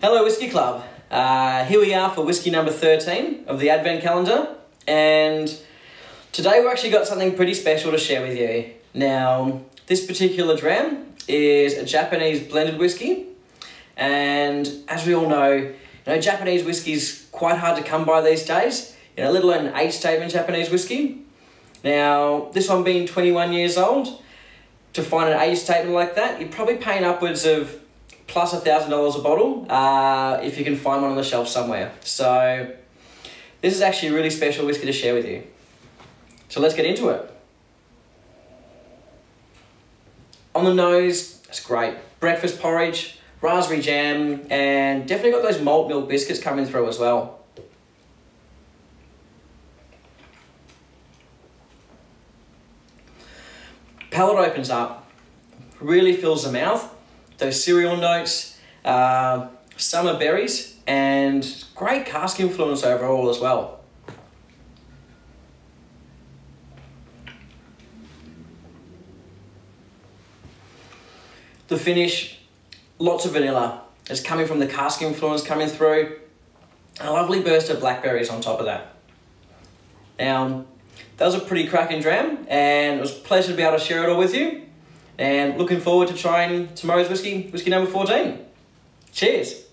Hello Whiskey Club. Uh, here we are for whiskey number 13 of the Advent calendar and today we've actually got something pretty special to share with you. Now this particular dram is a Japanese blended whiskey and as we all know, you know Japanese whiskey is quite hard to come by these days, you know, let alone an age statement Japanese whiskey. Now this one being 21 years old, to find an age statement like that, you're probably paying upwards of plus a thousand dollars a bottle uh, if you can find one on the shelf somewhere. So this is actually a really special whiskey to share with you. So let's get into it. On the nose, it's great. Breakfast porridge, raspberry jam, and definitely got those malt milk biscuits coming through as well. Palate opens up, really fills the mouth, those cereal notes, uh, summer berries, and great cask influence overall as well. The finish, lots of vanilla. It's coming from the cask influence coming through. A lovely burst of blackberries on top of that. Now, that was a pretty cracking dram, and it was a pleasure to be able to share it all with you. And looking forward to trying tomorrow's whiskey, whiskey number 14. Cheers.